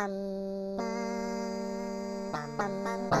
Bum, bum, bum.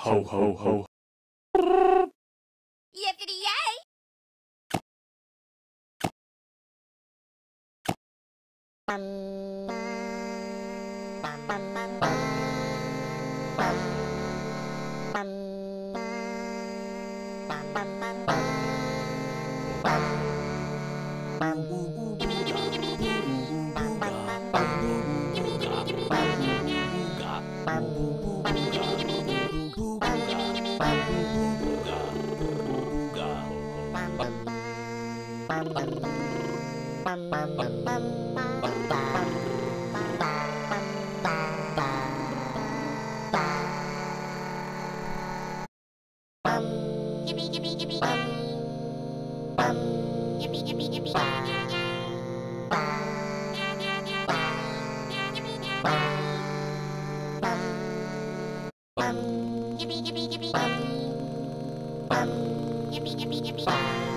Ho, ho, ho. Yippity yay! Bum, bum, bum, bum. Yippee, yippee, yippee. Bum. Bum. Yippee, yippee, yippee.